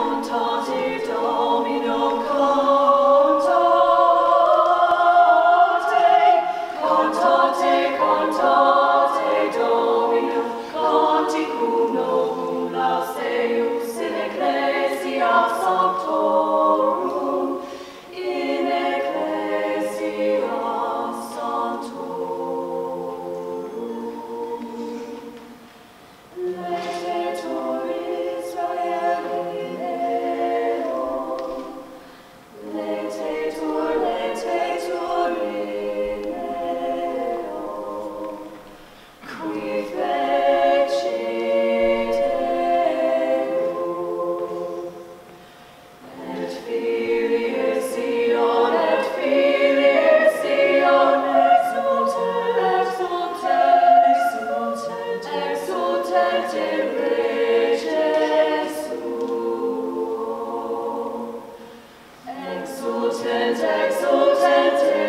compositors Exultant, exultant,